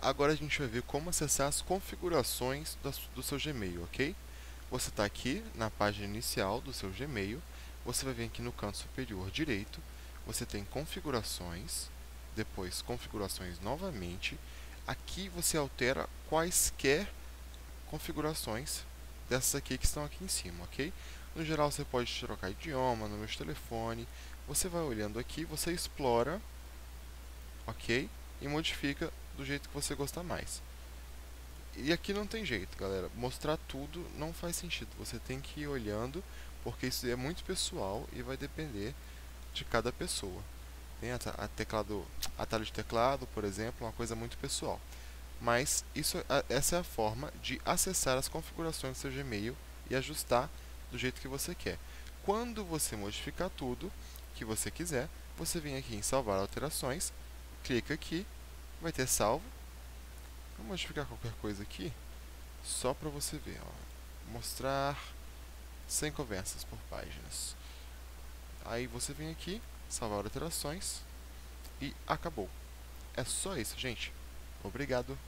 agora a gente vai ver como acessar as configurações do seu Gmail, ok? Você está aqui na página inicial do seu Gmail, você vai vir aqui no canto superior direito, você tem configurações, depois configurações novamente, aqui você altera quaisquer configurações dessas aqui que estão aqui em cima, ok? No geral, você pode trocar idioma, número de telefone. Você vai olhando aqui, você explora, ok? E modifica do jeito que você gostar mais. E aqui não tem jeito, galera. Mostrar tudo não faz sentido. Você tem que ir olhando, porque isso é muito pessoal e vai depender de cada pessoa. Tem a, teclado, atalho de teclado, por exemplo, uma coisa muito pessoal. Mas isso, essa é a forma de acessar as configurações do seu Gmail e ajustar do jeito que você quer. Quando você modificar tudo que você quiser, você vem aqui em salvar alterações, clica aqui, vai ter salvo. Vou modificar qualquer coisa aqui, só para você ver. Ó. Mostrar 100 conversas por páginas. Aí você vem aqui, salvar alterações e acabou. É só isso, gente. Obrigado.